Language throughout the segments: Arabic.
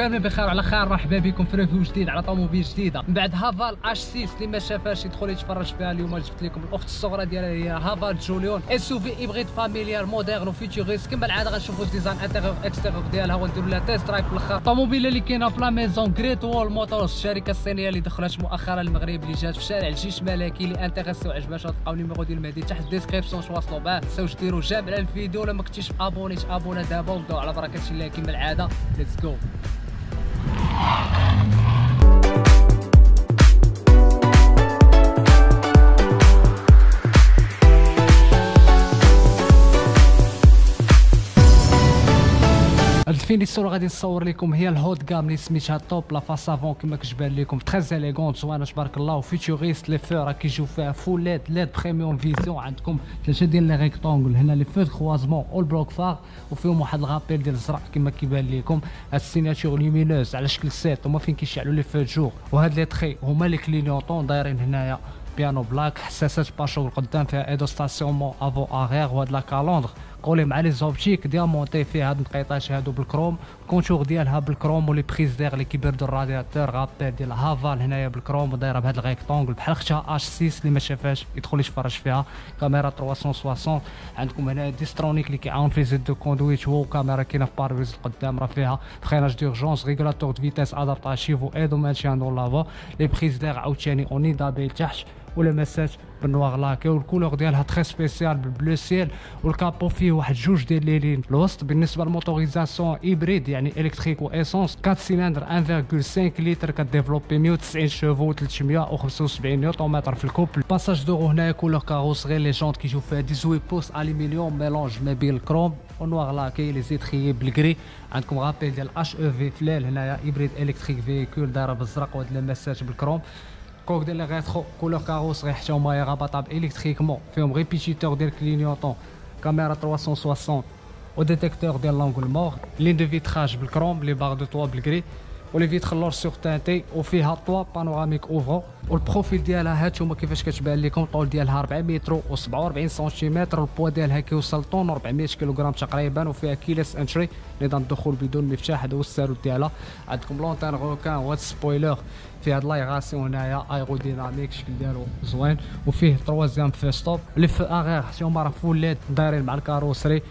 كاملين بخير وعلى خير. مرحبا بكم في review جديد على طوموبيل جديدة. من بعد Haval H6 اللي ما شافهاش يدخل يتفرج فيها اليوم. جبت لكم الأخت الصغرى ديالها هي Haval Jolion. SUV hybride familiale moderne و futuriste كما العادة غنشوفوا design intérieur extérieur ديالها ونديروا لها test drive في الآخر الطوموبيله اللي كاينة في la maison Great Wall Motors الشركة الصينيه اللي دخلت مؤخرا المغرب اللي جات في شارع الجيش الملكي اللي intéressé وعجبها تلقاو ال numéro ديال المهدي تحت ال description تواصلوا معاه تنساوش ديروا j'aime على الفيديو ولا ما كنتيش abonné ابونا دابا. ونبداو على بركة الله. كما العادة. ليتس جو 何だ? هاد الفينيسيون غادي نصور لكم هي الهوت كام اللي سميتها توب لا فاسافون كما كتبان لكم تري اليغون زوينه تبارك الله وفيتوريست لي فور راه كيجيو فيها فول ليد ليد بريميوم فيزيون عندكم ثلاثة ديال لي ريكتونغل هنا لي فو كروازمون اول بلوك فار وفيهم واحد ال rappel ديال الزرق كما كيبان لكم ال signature lumineuse على شكل sept هما فين كيشعلوا les feux jour وهاد لي تخي هما les clignotants دايرين هنايا piano black حساسات pare-chocs القدام فيها aide au stationnement avant arrière وهاد la calandre collée مع les optiques diamantée فيه هاد النقيطات هادو بالكروم. contour ديالها بالكروم و les prises d'air اللي كيبردو الرادياتور غابي ديال Haval هنايا بالكروم ودايره بهاد ال rectangle بحال اختها H6 اللي ما شافهاش يدخل يتفرج فيها. كاميرا 360 عندكم هنا Distronic اللي كيعاون في les aides de conduite. هو كاميرا كاينة في pare-brise القدام راه فيها freinage d'urgence régulateur de vitesse adaptatif و aide au maintien dans la voie. les prises d'air عاوتاني en nid d'abeille تحت ولمسات بال noir laqué وال couleur ديالها très spéciale بال bleu ciel وال capot فيه واحد جوج ديال لي لين في الوسط بالنسبة لل motorisation hybride يعني électrique و essence 4 سيلندر 1.5 لتر كديفلوبي 190 chevaux 375 نيوتن متر في ال couple passage de roue هنايا couleur carrosserie les jantes كيجيو فيها 18 pouces aluminium mélange ما بين الكروم و noir laqué les étriers بال gris عندكم rappel ديال HEV في l'aile هنايا Hybrid Electric Vehicle دايره بالزرق وهاد لمسات بالكروم coques ديال les rétros couleur carrosserie حتى هما rabattables électriquement فيهم répétiteurs ديال clignotants كاميرا 360 و détecteur ديال l'angle mort ligne de vitrage بالكروم les barres de toit بال gris و les vitres لور surteintées وفيها toit panoramique ouvrant وال profil ديالها هانتوما كيفاش كتبان لكم الطول ديالها 4 متر و47 سنتيمتر والبوا ديالها كيوصل tonne 400 كيلوغرام تقريبا وفيها keyless entry نظام الدخول بدون مفتاح هذا هو الساروت ديالها عندكم l'antenne requin وهاد spoiler فيه هاد l'aération هنايا aérodynamique الشكل ديالو زوين وفيه troisième feu stop les arrières حتى هما راه full LED دايرين مع ال carrosserie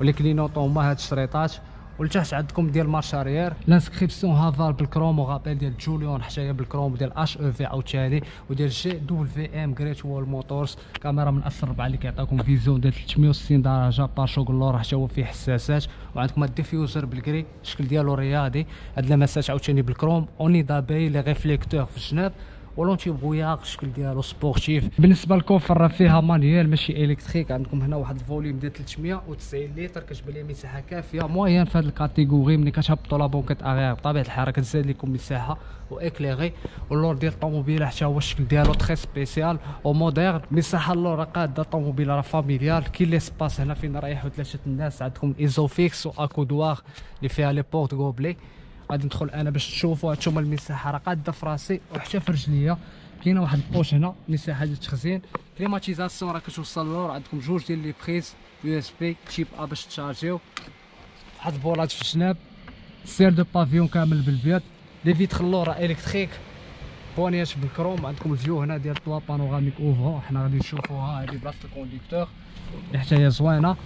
و les clignotants هما هاد الشريطات ولتحت عندكم ديال marche arrière l'inscription Haval بالكروم و rappel ديال Jolion هي بالكروم ديال HEV عاوتاني وديال GWM Great Wall Motors كاميرا من اصل ربعه اللي كيعطيكم vision ديال 360 درجة pare-chocs اللور حتى هو فيه حساسات. وعندكم ال diffuseur بال gris الشكل ديالو رياضي. هاد لمسات عاوتاني بالكروم en nid d'abeille les réflecteurs في الجناب. و l'anti-brouillard الشكل ديالو sportif بالنسبة لل coffre راه فيها manuel ماشي électrique. عندكم هنا واحد ال volume ديال 390 لتر كتبان لي مساحة كافية. moyenne في هذه ال catégorie ملي كتهبطوا la banquette arrière بطبيعة الحال كتزاد لكم مساحة و éclairée واللور ديال الطوموبيل حتى هو الشكل ديالو très spécial و moderne مساحة اللور قادة الطوموبيل راه familiale كاين l'espace هنا فين رايحوا ثلاثة الناس؟ عندكم Isofix و accoudoir اللي فيها les porte-gobelets غادي ندخل أنا باش تشوفوا هانتوما المساحة. راه قاده في راسي وحتى في رجليا. كاينة واحد ال poche هنا مساحة ديال التخزين. climatisation راه كتوصل لور عندكم جوج ديال les prises USB type A باش تشارجيو. واحد البولات في الجناب. ciel de pavillon كامل بالبيض. les vitres اللور électrique. بوانيات بالكروم. عندكم ال vue هنا ديال toit panoramique ouvrant حنا غادي نشوفوها. هذه بلاصة ال conducteur. اللي حتى هي زوينة.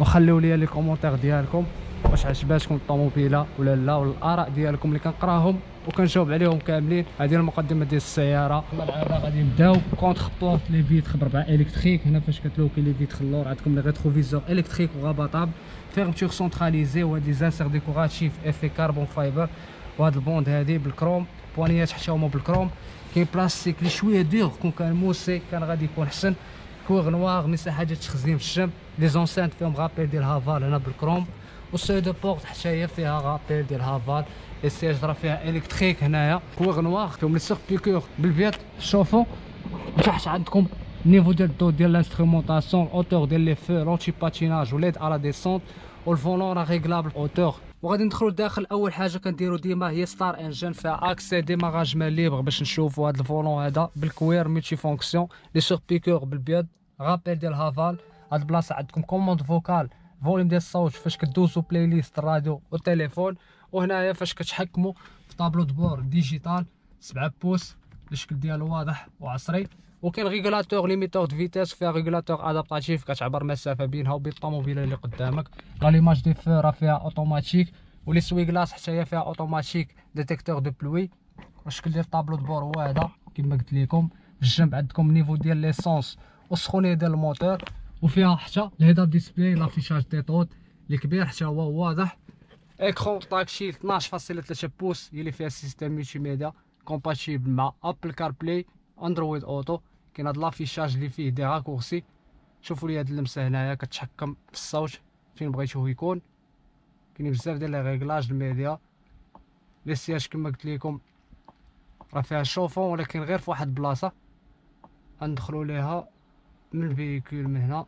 وخليو لي les commentaires ديالكم. واش عجباتكم الطوموبيلة ولا لا والآراء ديالكم اللي كنقراهم وكنجاوب عليهم كاملين. هذه المقدمة ديال السيارة. العاده غادي نبداو contre-porte les vitres بربعه électriques هنا فاش كتلوكي les vitres اللور عندكم les rétroviseurs électriques و rabattables fermeture centralisée وهاد les inserts décoratifs effet carbon fiber وهاد ال bande هادي بالكروم بوانيات حتى هما بالكروم. كاين بلاستيك اللي شوية dur كون كان موسي كان غادي يكون حسن. cuir noir مساحة ديال التخزين في الجنب les enceintes فيهم rappel ديال Haval هنا بالكروم. وال seuil de porte حتى هي فيها rappel ديال Haval les sièges راه فيها électriques هنايا. cuir noir فيهم les surpiqûres بالبيض شوفوا. وتحت عندكم ال niveau ديال الضو ديال l'instrumentation hauteur ديال les feux l'antipatinage و l'aide à la descente وال volant راه réglable hauteur وغادي ندخلوا لداخل أول حاجة كنديروا ديما هي start engine فيها accès démarrage mains libres باش نشوفوا هذا ال volant هذا بال cuir multifonction les surpiqûres بالبيض rappel ديال Haval. هاد البلاصة عندكم commande vocale volume ديال الصوت فاش كدوزو playlist الراديو والتليفون وهنايا فاش كتحكموا في tableau de bord digital 7 pouces الشكل ديالو واضح وعصري. وكاين régulateur limiteur de vitesse فيها régulateur adaptatif كتعبر مسافة بينها وبين الطوموبيله اللي قدامك. l'allumage des feux راه فيها أوتوماتيك و les essuie-glaces حتى هي فيها automatique détecteur de pluie. والشكل ديال ال tableau de bord هو هذا كما قلت لكم. في الجنب عندكم niveau ديال l'essence والسخونيه ديال الموتور. وفيها حتى ال head-up display l'affichage tête haute اللي كبير حتى هو واضح. écran tactile 12.3 pouces اللي فيها système multimédia compatible مع Apple CarPlay Android Auto كاين هاد l'affichage اللي فيه des raccourcis شوفوا لي هاد اللمسه هنايا كتحكم في الصوت فين بغيتوه يكون كاين بزاف ديال les réglages ال média les sièges كما قلت لكم راه فيها chauffants ولكن غير في واحد بلاصه غندخلو ليها من ال véhicule من هنا.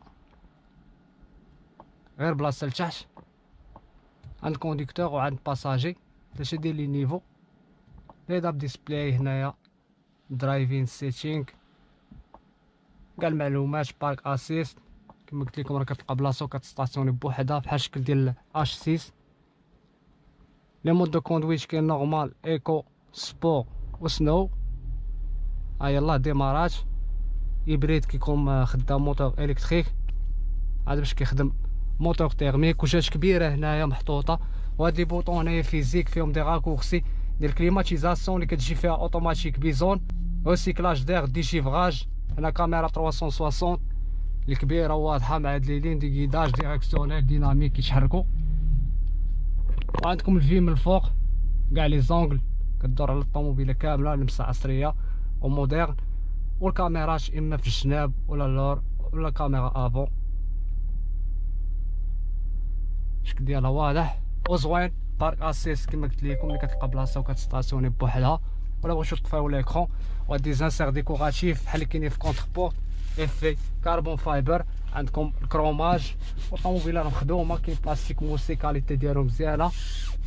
غير بلاصة لتحت عند conducteur وعند passager. باش يدير les niveaux. head-up display هنايا. driving setting كاع المعلومات park assist كما قلت لكم راه كتلقى بلاصة وكتستاسيوني بوحدها بحال الشكل ديال H6 les modes de conduite كاين normal éco sport و snow ها يلاه ديمارات hybride كيكون خدام moteur électrique هذا باش كيخدم moteur thermique وجاج كبيره هنايا محطوطه وهاد les boutons هنايا physiques فيهم des raccourcis ديال climatisation اللي كتجي فيها automatique bizone recyclage d'air dégivrage هنا كاميرا 360 الكبيره واضحه مع هاد les lignes de guidage directionnelles dynamiques كيتحركوا وعندكم ال vue من الفوق كاع les angles كدور على الطوموبيله كامله لمسه عصريه و moderne والكاميرات اما في الجناب ولا اللور ولا كاميرا avant الشكل ديالها واضح وزوين park assist كما قلت لكم اللي كتلقى بلاصه وكتستاسيوني بوحدها ولا بغيتو تطفيو l'écran و des inserts décoratifs بحال اللي كاينين في contre-portes effet carbon fiber عندكم ال chromage والطوموبيله مخدومه كاين بلاستيك moussé qualité ديالو مزيانه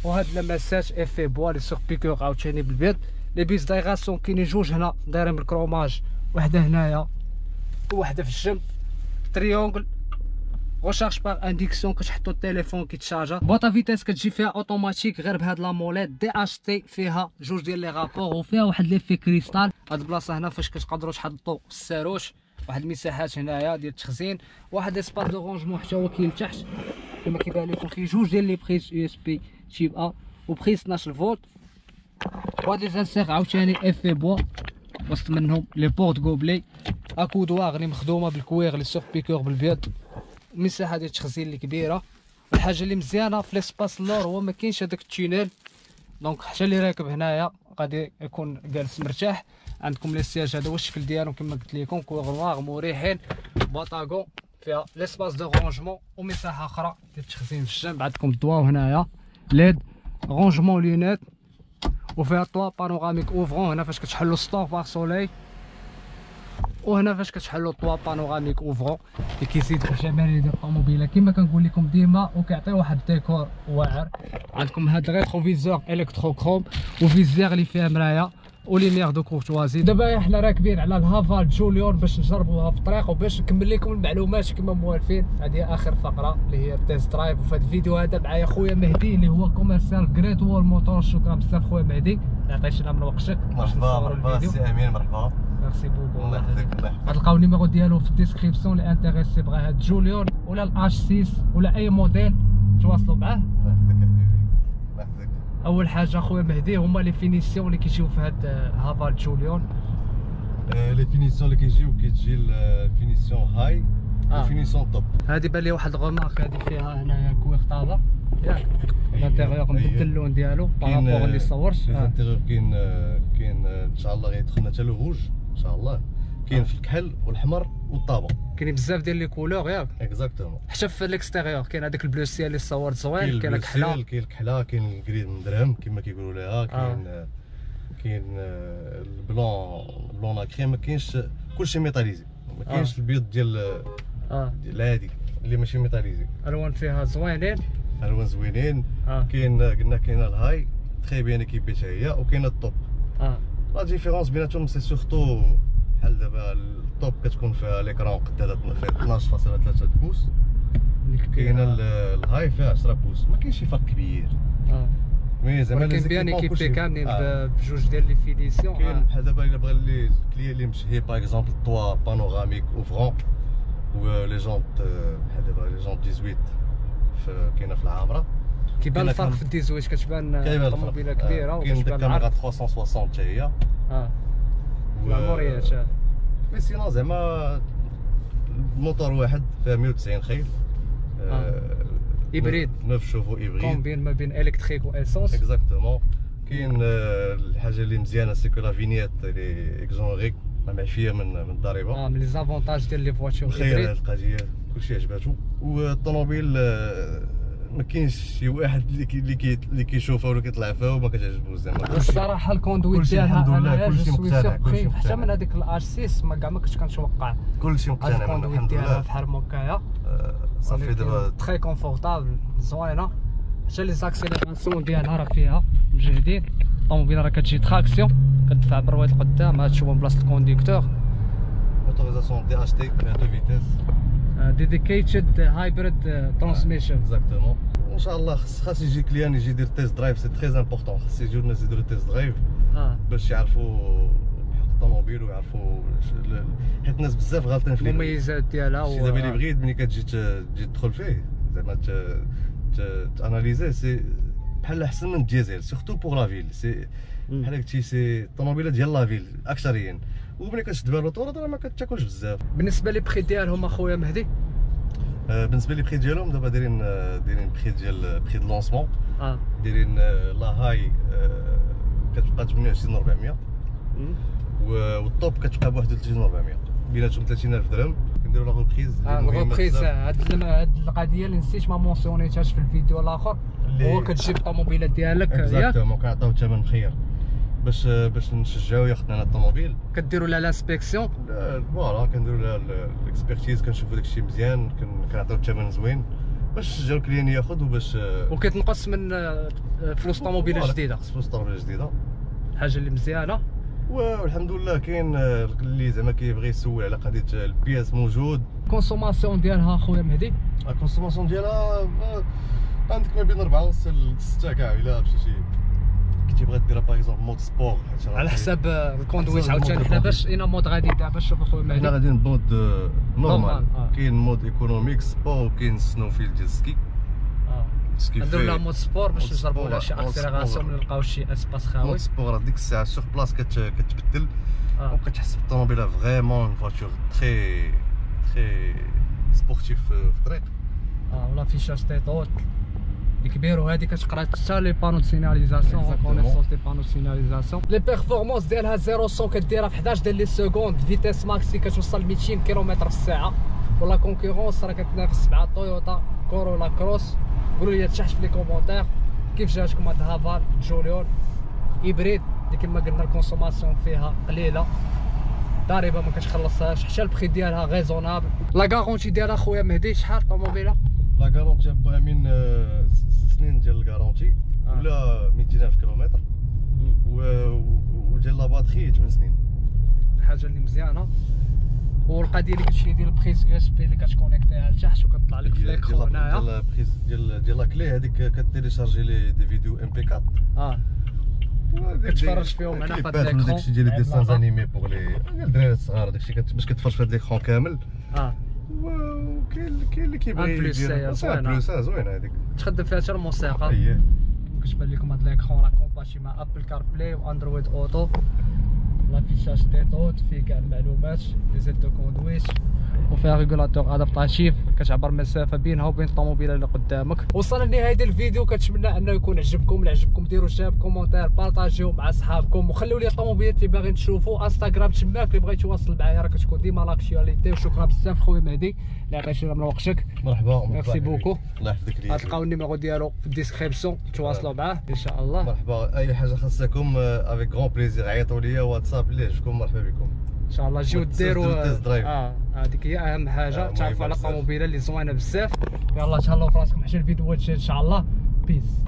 وهاد لمسات effet bois les surpiqûres عاوتاني بالبيض les buses d'aération كاينين جوج هنا دايرين بال chromage وحده هنايا. وحده في الجنب triangle recharge par induction كتحطو التليفون كيتشارجا. boîte à vitesses كتجي فيها اوتوماتيك غير بهاد la molette DHT فيها جوج ديال les rapports وفيها واحد l'effet cristal هاد البلاصه هنا فاش كتقدروا تحطوا الساروش واحد المساحات هنايا ديال التخزين. واحد espace de rangement حتى هو كاين لتحت كما كيبان لكم فيه جوج ديال les prises USB type A و prise 12 فولت وهاد les inserts عاوتاني اف بوا وسط منهم les porte-gobelets accoudoir اللي مخدومة بال cuir les surpiqûres بالبيض. مساحه ديال التخزين اللي كبيرة. الحاجة اللي مزيانة في l'espace اللور هو ما كاينش هذاك ال tunnel. donc حتى اللي راكب هنايا غادي يكون جالس مرتاح. عندكم les sièges هذا هو الشكل ديالهم كما قلت لكم. cuir noir مريحين. باطاغون فيها l'espace de rangement ومساحه أخرى ديال التخزين في الجنب عندكم الضوا هنايا. LED rangement lunettes. وفيها toit panoramique ouvrant هنا فاش كتحلوا store pare-soleil. وهنا فاش كتحلوا toit panoramique ouvrant اللي كيزيد في الجماليه ديال الطوموبيله كما كنقول لكم ديما وكيعطي واحد الديكور واعر. عندكم هاد ال rétroviseur électrochrome و visière اللي فيها مرايه و lumière de courtoisie دابا حنا راكبين على الهافال جوليون باش نجربوها في الطريق وباش نكمل لكم المعلومات كما موالفين. هذه آخر فقرة اللي هي ال test drive وفي هذا الفيديو هذا معايا خويا مهدي اللي هو commercial Great Wall Motor شكرا بزاف خويا مهدي. عطيتينا من وقتك مرحبا مرحبا سي أمين مرحبا. merci beaucoup الله يحفظك الله يحفظك غتلقاو ال numéro ديالو في ال description. اللي intéressé بغا هاد جوليون ولا ال H6 ولا اي موديل تواصلوا معاه. الله يحفظك يا حبيبي الله يحفظك أول حاجة خويا مهدي هما les finitions اللي كيجيو في هاد هافال جوليون. آه، les finitions اللي كيجيو كتجي ال finition High. آه. و finition Top هادي بان لي واحد ال remarque هادي فيها هنايا cuir tabac ياك ال intérieur مبدل اللون ديالو par rapport اللي صورت آه. ال intérieur كاين آه، كاين آه، إن شاء الله غيدخلنا حتى le rouge إن شاء الله. كاين في الكحل والحمر. و ال tabac كاين بزاف ديال لي كولور ياك اكزاكتومون حتى في الاكستيريور كاين هذاك البلو سيال اللي صورت زوين كاين البلو كحله سيل، كاين الكحله كاين الكريم مدرهم كما كيقولوا كاين آه، كاين آه، البلون البلون كريم ما كاينش كلشي ميتاليزي. ما كاينش البيض ديال آه. ديال هادي اللي ماشي ميتاليزي. الوان فيها زوينين. الوان زوينين. آه. كاين قلنا كاينة الهاي تخي بيان كيبيتها هي وكاينه الطوب آه. la différence بيناتهم c'est surtout بحال دابا ال Top كتكون فيها l'écran هذا فيها 12.3 pouces اللي كاينة. ال- ال High فيها 10 pouces ما كاينش شي فرق كبير آه oui زعما ولكن bien équipées كاملين آه. ب- بجوج ديال les finitions كاين آه. بحال دابا إلا بغى لي ال client اللي مشهي par exemple toit panoramique ouvrant و les jantes بحال دابا les jantes 18 في كاينة في العامره كيبان كاين الفرق في ال dix-huit كتبان. طوموبيلة آه، كبيره كاين ديك وكتبان الكاميرا العرض 360 حتى هي آه معموريات آه. mais sinon زعما موتور واحد فيها 190 خيل. hybride. 9 شوفو hybride. combiné ما بين électrique و essence exactement كاين آه، الحاجة اللي مزيانة c'est que la vignette اللي exonérée معفيه من من الضريبة. آه من les avantages ديال les voitures خير القضية. كلشي عجباتو. والطوموبيل آه، ما كاينش شي واحد اللي كي اللي كي اللي كيشوفها ولا كيطلع فيها وما كتعجبوش زعما. الصراحة ال conduite ديالها كلشي surpris حتى. من هذيك ال H6 ما كاع ما كنتش كنتوقع. كلشي مقتنع ال conduite الحمد ديالها لله. بحال هكايا آه، صافي دابا très confortable زوينة. حتى les accélérations ديالها راه فيها مجهدين الطوموبيله راه كتجي traction كتدفع برويد القدام هاد تشوفو من بلاصة ال conducteur. motorisation DHT فيها deux vitesses dedicated hybrid transmission exactement ان شاء الله خاص خاص يجي client يجي يدير test drive c'est très important خاص يجيو الناس يديروا test drive آه. باش يعرفوا الطوموبيل ويعرفوا حيت الناس بزاف غالطين في. المميزات ديالها شي دابا لي بغيد ملي كتجي ت- تجي تدخل فيه زعما ت- ت- ت analyser c'est بحال أحسن من الديزل surtout pour la ville c'est بحال قلتي c'est الطوموبيله ديال la ville اكثريا وملي كتشد بها l'autoroute راه ما كتاكلش بزاف. بالنسبة les prix ديالهم أخويا مهدي. آه، بالنسبة les prix ديالهم دابا دايرين آه، دايرين prix ديال prix de lancement آه. دايرين آه، لا هاي آه، كتبقى 28 400 و- وال top كتبقى ب 31 400 بيناتهم 30000 درهم. كنديروا la reprise آه ال reprise هاد هاد القضية اللي نسيت ما mentionn يتهاش في الفيديو الآخر. هو كتجيب الطوموبيله ديالك ياك. exactement كنعطيو الثمن مخير باش باش نشجعو ياخذ لنا الطوموبيل. كديروا لها l'inspection؟ لا، voilà كنديرو لها ال- ال expertise كنشوفو داكشي مزيان كن- كنعطيو الثمن زوين باش نشجعو ال client ياخذ وباش وكتنقص من آه، فلوس الطوموبيلة voilà، الجديدة. فلوس الطوموبيلة الجديدة. حاجة اللي مزيانة. والحمد لله كاين آه، اللي زعما كيبغي يسول على قضية ال pièces موجود. consommation ديالها أخويا مهدي؟ ال consommation ديالها آه، عندك ما بين 4 ونص ل 6 كاع إلا مشيتي كي تبغي ديرها par exemple mode sport على حساب آه، ال conduite عاوتاني حنا. باش اين mode غادي دابا شوف أخويا حنا مهدي غاديين ب mode آه، normal آه. كاين mode économique sport وكاين snowfield ديال ski آه. ski نديرو لها في mode sport باش mode نجربوا لها شي mode. ما نلقاو شي espace خاوي. mode sport ديك الساعة sur place كت- كتبدل. آه. وكتحس بالطوموبيله vraiment voiture très très sportive في الطريق آه و l'affichage tête haute اللي كبير وهادي كتقرا حتى les panneaux signalisation. reconnaissance des panneaux signalisation les performances ديالها 0 100 كديرها في 11 ديال les secondes vitesse maxi كتوصل 200 كيلومتر في الساعة. و la concurrence راه كتنافس مع تويوتا كورولا كروس قولوا لي تحت في les commentaires كيف جاتكم هاد هافار جوليون hybride اللي كما قلنا ال consommation فيها قليلة. ضريبة ما كتخلصهاش. حتى البخي ديالها raisonnable la garantie ديالها خويا مهدي شحال الطوموبيله la garantie با من آه، ست سنين ديال ال garantie آه. ولا 200000 كيلومتر وديال la batterie 8 سنين. الحاجة اللي مزيانة. والقضية اللي كتشري ديال ال prise USB اللي كت connect يها لتحت وكتطلع لك في ديال هنايا ديال prise ديال ديال la clé هذيك كت télécharger لي des vidéos MP4 آه. كتفرج فيهم هنا في كليبات l'écran. داكشي ديال عيب dessins animés pour لي الدراري الصغار داكشي باش كتفرج في هاد l'écran كامل. آه. وكاين كاين اللي كيبغي بلوس. بلوس زوينه هذيك. تخدم فيها حتى الموسيقى اييه كتبان لكم هاد l'écran راه compatible مع Apple CarPlay و Android Auto l'affichage tête haute فيه كاع المعلومات les aides de conduite وفيها régulateur adaptatif كتعبر مسافه بينها وبين الطوموبيله اللي قدامك. وصلنا لنهاية الفيديو كنتمنى أنه يكون عجبكم. لا عجبكم ديروا share commentaire partag يو مع صحابكم وخليو لي الطوموبيلات اللي باغيين تشوفوا إنستغرام تماك اللي بغا يتواصل معايا راه كتكون ديما l'actualité وشكرا بزاف خويا مهدي. اللي عطيتينا من وقتك. مرحبا merci beaucoup. الله يحفظك ليا غتلقاو ال numéro ديالو في ال description. تواصلوا معاه ان شاء الله مرحبا. أي حاجة خاصكم avec grand plaisir عيطوا لي واتساب اللي يعجبكم مرحبا بكم. ان شاء الله جيو ديروا. آه. هذيك هي أهم آه، حاجة. مهمة تعرفوا على. الطوموبيله اللي زوينة بزاف. يلا تهلاو في راسكم حتى الفيديو الجاي إن شاء الله. peace